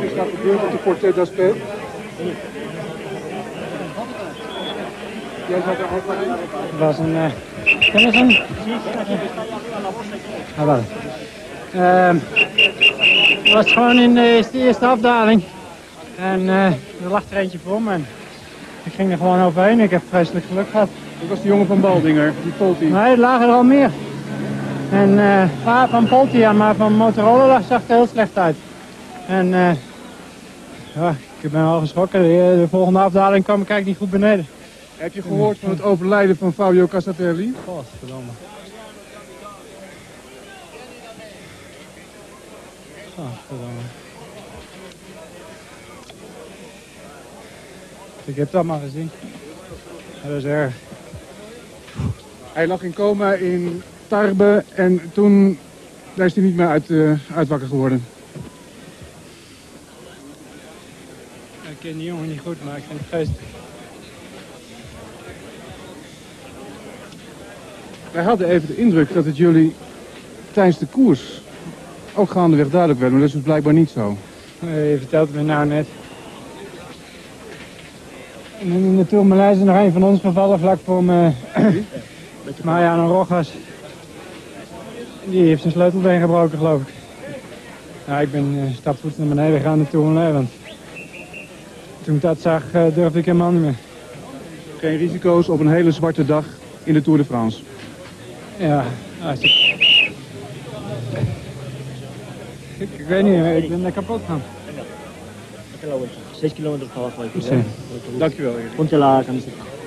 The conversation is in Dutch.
Wat is de Portet d'Aspect? Jij gaat er ook Het was een... Uh, ken je? Ah, wel. Ehm, het was gewoon in de eerste, afdaling. En uh, er lag er eentje voor me. En ik ging er gewoon overheen. Ik heb vreselijk geluk gehad. Dat was de jongen van Baldinger, die Polti. Nee, er lagen er al meer. En uh, van Polti, ja, maar van Motorola zag het heel slecht uit. En uh, ja, ik ben wel geschrokken. De, de, volgende afdaling kwam ik eigenlijk niet goed beneden. Heb je gehoord van het overlijden van Fabio Casatelli? Godverdomme. Godverdomme. Ik heb dat maar gezien. Dat is erg. Hij lag in coma in Tarbe en toen is hij niet meer uit, uh, uit wakker geworden. Ik ken die jongen niet goed, maar ik vind het geestig. Wij hadden even de indruk dat het jullie tijdens de koers ook gaandeweg duidelijk werd, maar dat is dus blijkbaar niet zo. Je vertelt het me nou net. En in de Tourmalijs is nog een van ons gevallen vlak voor me. Mariano Rojas. Die heeft zijn sleutelbeen gebroken, geloof ik. Nou, ik ben uh, stapvoets naar beneden gegaan de Tourmalijs, want toen ik dat zag, uh, durfde ik helemaal niet meer. Geen risico's op een hele zwarte dag in de Tour de France? Ja, als ik... ik... Ik weet niet, ik ben er kapot gaan. 6 kilometer para Dankjewel. Ponte la camiseta.